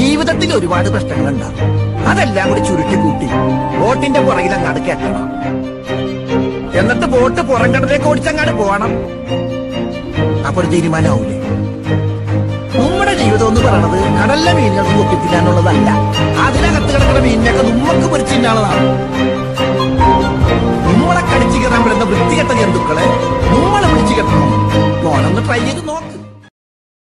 ജീവിതത്തിൽ ഒരുപാട് പ്രശ്നങ്ങളുണ്ടാവും അതെല്ലാം കൂടി ചുരുക്കി കൂട്ടി ബോട്ടിന്റെ പുറകിൽ അങ്ങാട് കയറ്റണം എന്നിട്ട് ബോട്ട് പുറം കടലേക്ക് ഓടിച്ചങ്ങാട് പോകണം. അപ്പൊ ഒരു തീരുമാനമാവൂലേ? നമ്മുടെ ജീവിതം എന്ന് പറയണത് കടലിലെ മീനുകൾക്ക് കുത്തിത്തില്ലാന്നുള്ളതല്ല അതിനകത്ത് കിടക്കുന്ന മീനിനൊക്കെ നമ്മക്ക് പൊരിച്ചില്ലാനുള്ളതാണ് നമ്മളെ കടിച്ചു കയറാൻ പറ്റുന്ന വൃത്തികെട്ട ജന്തുക്കളെ നമ്മളെ വിളിച്ചു കെട്ടണം. പോണെന്ന് ട്രൈ ചെയ്ത് നോക്ക്.